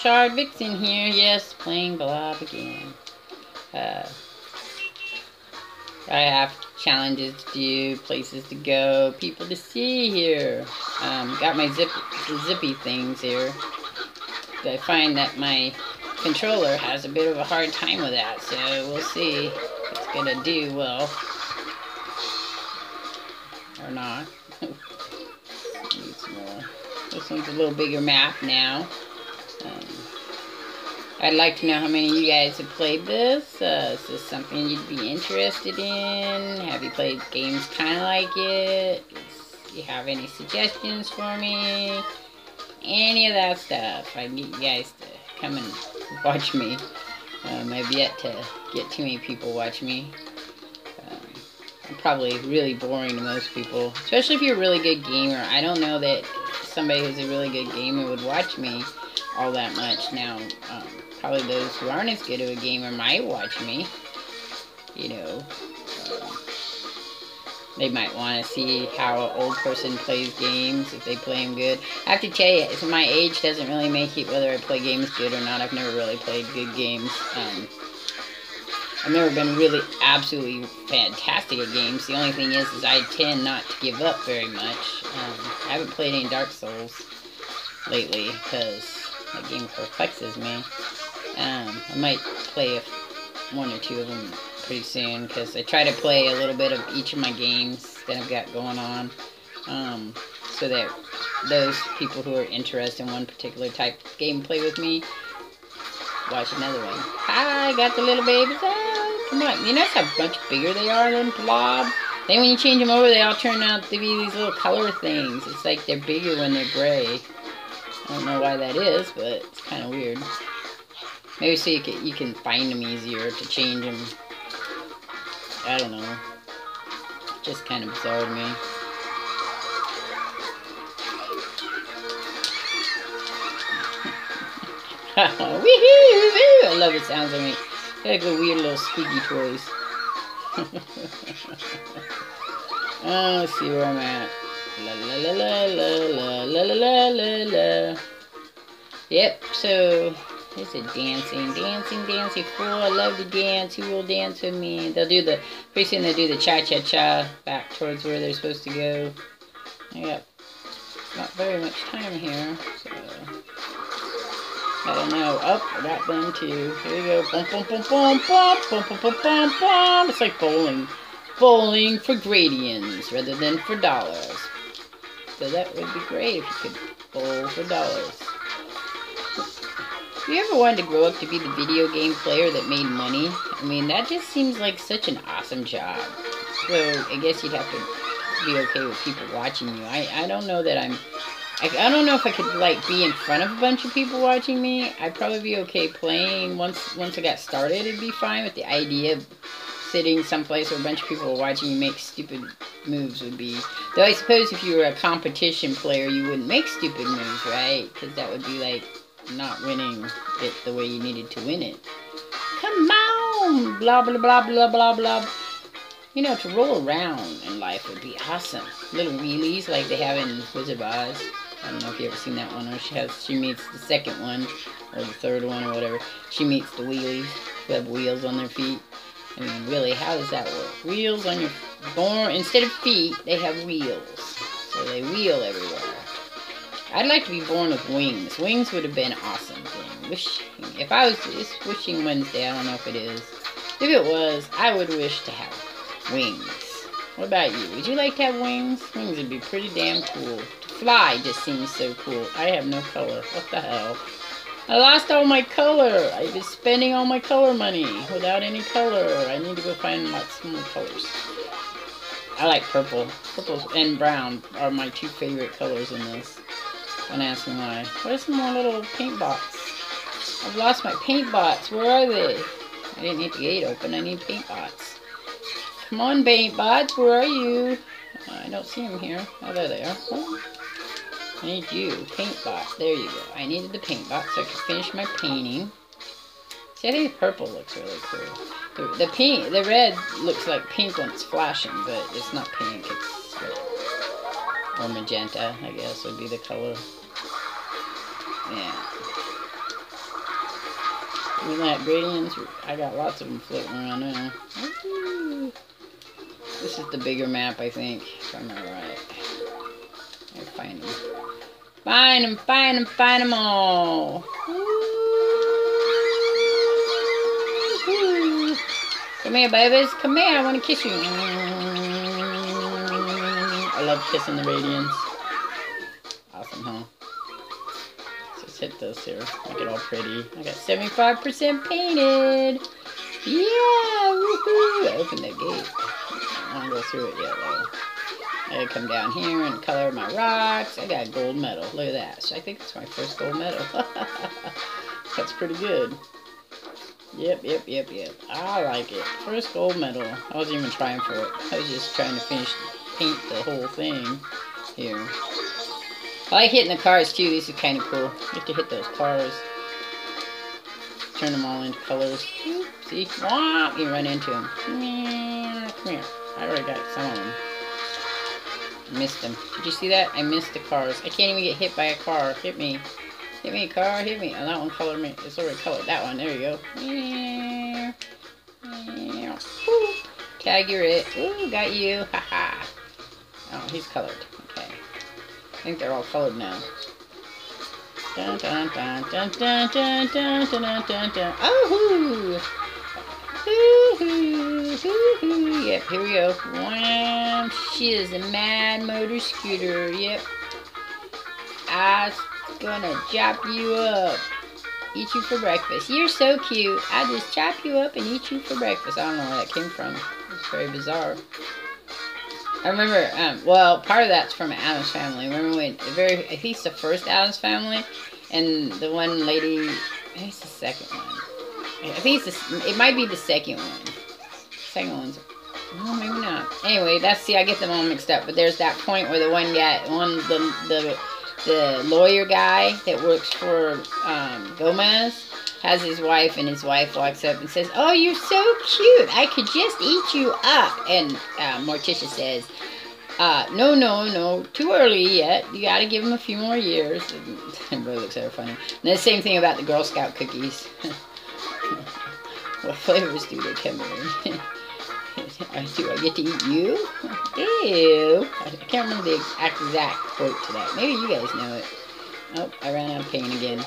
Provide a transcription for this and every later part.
Shard Vixen here. Yes, playing Blob again. Uh, I have challenges to do, places to go, people to see here. Um, got my zip, zippy things here. I find that my controller has a bit of a hard time with that, so we'll see if it's gonna do well or not. Need some more. This one's a little bigger map now. Um, I'd like to know how many of you guys have played this. Uh, is this something you'd be interested in? Have you played games kind of like it? Do you have any suggestions for me? Any of that stuff. I need you guys to come and watch me. Um, I've yet to get too many people watch me. Um, I'm probably really boring to most people, especially if you're a really good gamer. I don't know that somebody who's a really good gamer would watch me all that much. Now, um, probably those who aren't as good of a gamer might watch me. You know, um, they might want to see how an old person plays games, if they play them good. I have to tell you, my age doesn't really make it whether I play games good or not. I've never really played good games. Um, I've never been really absolutely fantastic at games. The only thing is, is I tend not to give up very much. Um, I haven't played any Dark Souls lately because that game perplexes me. Um, I might play one or two of them pretty soon because I try to play a little bit of each of my games that I've got going on um, so that those people who are interested in one particular type of gameplay with me watch another one. Hi, I got the little babies. out. come on. You notice how much bigger they are than Blob? Then when you change them over, they all turn out to be these little color things. It's like they're bigger when they're gray. I don't know why that is, but it's kind of weird. Maybe so you can, you can find them easier to change them. I don't know. Just kind of bizarre to me. I love the sounds of me. Like the weird little squeaky toys. oh, let's see where I'm at. La la la la la la la la la la. Yep, so it's a dancing, dancing, dancing fool. I love to dance. Who will dance with me? They'll do the, pretty soon they'll do the cha-cha-cha back towards where they're supposed to go. Yep. not very much time here, so... I don't know. Up, oh, I got them too. Here we go. Bum, bum, bum, bum, bum, bum, bum, bum, bum, bum. It's like bowling. Bowling for gradients rather than for dollars. So that would be great if you could bowl for dollars. You ever wanted to grow up to be the video game player that made money, I mean, that just seems like such an awesome job. So I guess you'd have to be okay with people watching you. I, I don't know that I'm I, I don't know if I could like be in front of a bunch of people watching me. I'd probably be okay playing once once I got started. It'd be fine. But the idea of sitting someplace where a bunch of people are watching you make stupid moves would be. Though I suppose if you were a competition player, you wouldn't make stupid moves, right? Because that would be like not winning it the way you needed to win it. Come on! Blah blah blah blah blah blah. You know, to roll around in life would be awesome. Little wheelies like they have in Wizard of Oz. I don't know if you ever seen that one where she has she meets the second one or the third one or whatever. She meets the wheelies who have wheels on their feet. I mean, really, how does that work? Wheels on your born instead of feet, they have wheels, so they wheel everywhere. I'd like to be born with wings. Wings would have been awesome thing. If I was it's wishing Wednesday. I don't know if it is. If it was, I would wish to have wings. What about you? Would you like to have wings? Wings would be pretty damn cool To fly just seems so cool. I have no color. What the hell? I lost all my color. I've been spending all my color money without any color. I need to go find lots more colors. I like purple. Purple and brown are my two favorite colors in this. Don't ask why. Where's my little paint bots? I've lost my paint bots. Where are they? I didn't need the gate open. I need paint bots. Come on, paint bots. Where are you? I don't see them here. Oh, there they are. I need you. Paint box. There you go. I needed the paint box so I could finish my painting. I think purple looks really cool. The, the pink, the red looks like pink when it's flashing, but it's not pink. It's. Or magenta, I guess, would be the color. Yeah. Mean, that gradients, I got lots of them floating around now. This is the bigger map, I think, if I right. I find them. Find them, find them, find them all. Come here, babies. Come here. I want to kiss you. I love kissing the radiance. Awesome, huh? Let's hit this here. Make it all pretty. I got 75% painted. Yeah, woohoo! The gate. I don't go through it yet, though. I gotta come down here and color my rocks. I got gold medal. Look at that. So I think it's my first gold medal. That's pretty good. Yep, yep, yep, yep. I like it. First gold medal. I wasn't even trying for it. I was just trying to finish, paint the whole thing here. I like hitting the cars too. This is kind of cool. You have to hit those cars. Turn them all into colors. See? Wah! You run into them. Come here. I already got some of them. Missed them. Did you see that? I missed the cars. I can't even get hit by a car. Hit me. Hit me, car, hit me. Oh, that one colored me. It's already colored. That one. There you go. Tag, you're it. Ooh, got you. Haha. oh, he's colored. Okay. I think they're all colored now. Dun dun dun dun dun dun dun dun dun dun. Oh, hoo! Hoo hoo hoo Yep, here we go. Wham! She is a mad motor scooter. Yep. I gonna chop you up. Eat you for breakfast. You're so cute. I just chop you up and eat you for breakfast. I don't know where that came from. It's very bizarre. I remember, um, well, part of that's from Addams Family. Remember when, very, I think it's the first Addams Family, and the one lady, I think it's the second one. I think it's the, it might be the second one. Second one's, no, maybe not. Anyway, that's, see, I get them all mixed up, but there's that point where the one guy, one, the, the, the lawyer guy that works for um, Gomez has his wife, and his wife walks up and says, "Oh, you're so cute. I could just eat you up." And uh, Morticia says, uh, "No, no, no. Too early yet. You got to give him a few more years." And really looks so funny. And the same thing about the Girl Scout cookies. what flavors do they come in? Do I get to eat you? Ew. I can't remember the exact quote to that. Maybe you guys know it. Oh, I ran out of paint again.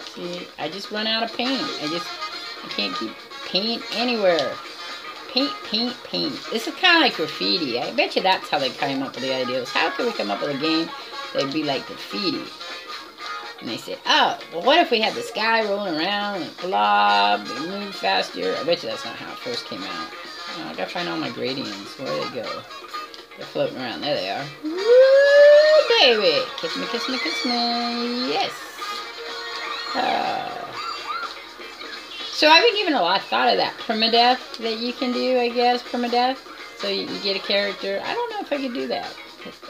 See, I just run out of paint. I just, I can't keep paint anywhere. Paint, paint, paint. This is kind of like graffiti. I bet you that's how they came up with the ideas. How could we come up with a game that'd be like graffiti? And they said, oh, well, what if we had the sky rolling around and blob and move faster? I bet you that's not how it first came out. Oh, I gotta find all my gradients. Where they go? They're floating around. There they are. Woo, baby! Kiss me, kiss me, kiss me. Yes. Uh, so I've been giving a lot of thought of that permadeath that you can do, I guess, permadeath. So you, you get a character. I don't know if I could do that.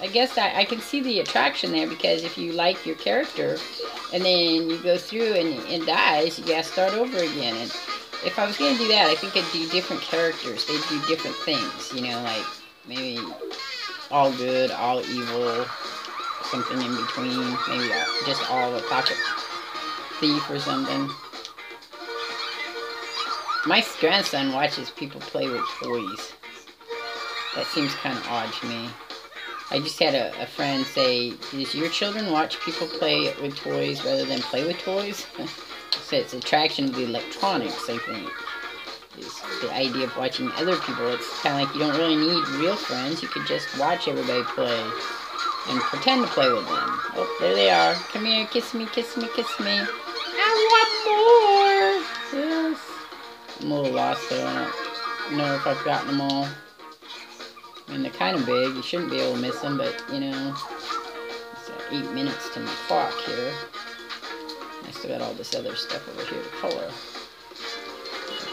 I guess I, I can see the attraction there because if you like your character and then you go through and it dies, you gotta start over again. And if I was to do that, I think I'd do different characters. They'd do different things, you know, like maybe all good, all evil, something in between. Maybe uh, just all a pocket thief or something. My grandson watches people play with toys. That seems kind of odd to me. I just had a, a friend say, does your children watch people play with toys rather than play with toys? so it's attraction to the electronics, I think. Is the idea of watching other people. It's kind of like you don't really need real friends. You could just watch everybody play and pretend to play with them. Oh, there they are. Come here, kiss me, kiss me, kiss me. I want more. Yes. I'm a little lost there. I don't know if I've gotten them all. I mean, they're kind of big. You shouldn't be able to miss them, but, you know, it's like eight minutes to my clock here. I still got all this other stuff over here to color.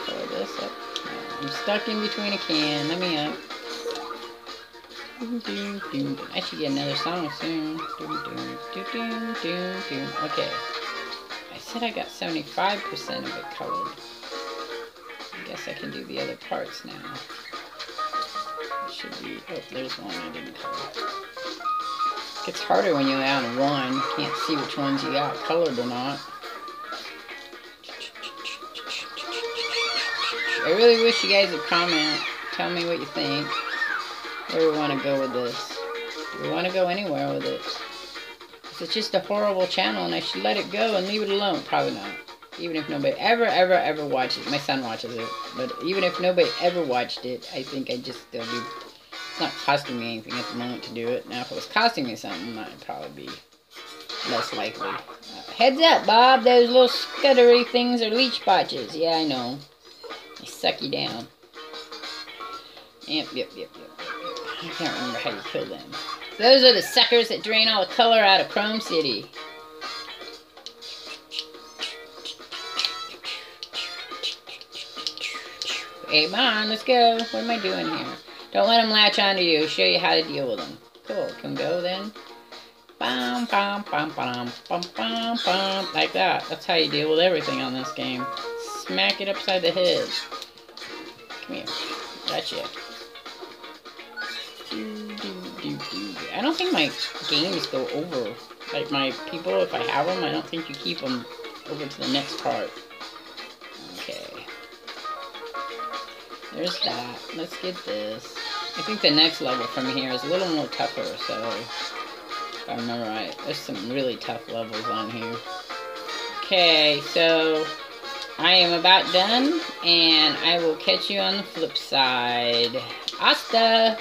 Color this up. I'm stuck in between a can. Let me up. I should get another song soon. Okay. I said I got 75% of it colored. I guess I can do the other parts now. It should be, oh, there's one I didn't color. It gets harder when you're of one. You can't see which ones you got colored or not. I really wish you guys would comment. Tell me what you think. Where we want to go with this. Do we want to go anywhere with it? It's just a horrible channel and I should let it go and leave it alone. Probably not. Even if nobody ever, ever, ever watches it. My son watches it. But even if nobody ever watched it, I think I just still do. It's not costing me anything at the moment to do it. Now, if it was costing me something, I'd probably be less likely. Uh, heads up, Bob. Those little scuddery things are leech botches. Yeah, I know. They suck you down. Yep, yep, yep, yep. I can't remember how you kill them. Those are the suckers that drain all the color out of Chroma City. Hey, on, let's go. What am I doing here? Don't let them latch onto you. Show you how to deal with them. Cool. Can go then? Bum, bum, bum, bum, bum, bum, bum. Like that. That's how you deal with everything on this game. Smack it upside the head. Come here. Gotcha. I don't think my games go over. Like my people, if I have them, I don't think you keep them over to the next part. There's that. Let's get this. I think the next level from here is a little more tougher, so if I remember right. There's some really tough levels on here. Okay, so I am about done, and I will catch you on the flip side. Hasta!